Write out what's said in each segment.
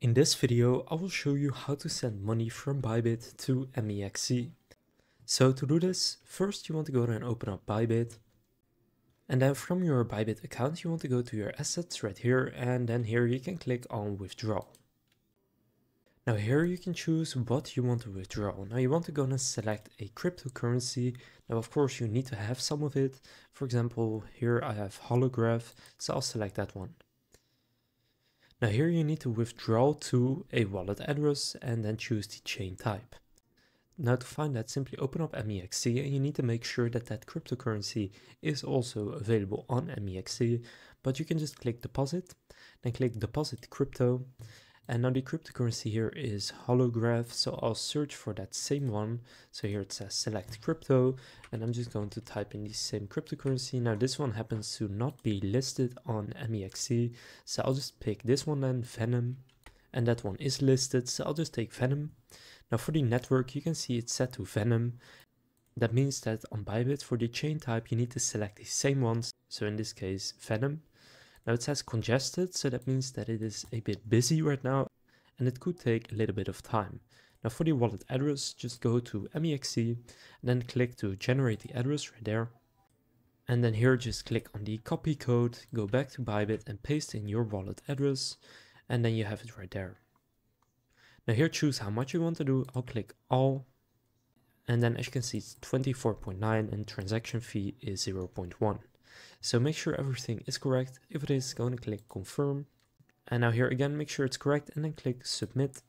In this video, I will show you how to send money from Bybit to MEXC. So to do this, first you want to go and open up Bybit. And then from your Bybit account, you want to go to your assets right here. And then here you can click on withdraw. Now here you can choose what you want to withdraw. Now you want to go and select a cryptocurrency. Now of course you need to have some of it. For example, here I have Holograph, so I'll select that one. Now here you need to withdraw to a wallet address and then choose the chain type. Now to find that, simply open up MEXC and you need to make sure that that cryptocurrency is also available on MEXC. But you can just click deposit, then click deposit crypto and now the cryptocurrency here is holograph. So I'll search for that same one. So here it says select crypto and I'm just going to type in the same cryptocurrency. Now this one happens to not be listed on MEXC. So I'll just pick this one then, Venom. And that one is listed. So I'll just take Venom. Now for the network, you can see it's set to Venom. That means that on Bybit for the chain type, you need to select the same ones. So in this case, Venom. Now it says congested, so that means that it is a bit busy right now and it could take a little bit of time. Now for the wallet address, just go to MEXC and then click to generate the address right there. And then here just click on the copy code, go back to Bybit and paste in your wallet address and then you have it right there. Now here choose how much you want to do, I'll click all and then as you can see it's 24.9 and transaction fee is 0.1. So make sure everything is correct. If it is, go and click confirm. And now here again, make sure it's correct and then click submit.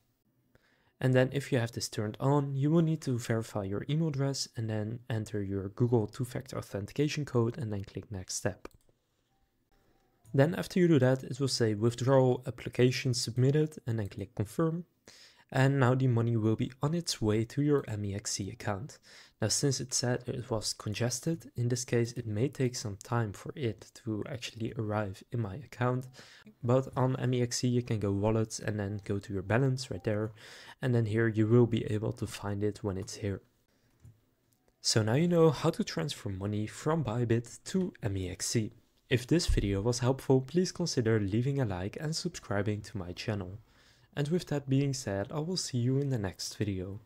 And then if you have this turned on, you will need to verify your email address and then enter your Google two-factor authentication code and then click next step. Then after you do that, it will say withdrawal application submitted and then click confirm and now the money will be on its way to your MEXC account. Now since it said it was congested, in this case it may take some time for it to actually arrive in my account, but on MEXC you can go wallets and then go to your balance right there, and then here you will be able to find it when it's here. So now you know how to transfer money from Bybit to MEXC. If this video was helpful, please consider leaving a like and subscribing to my channel. And with that being said, I will see you in the next video.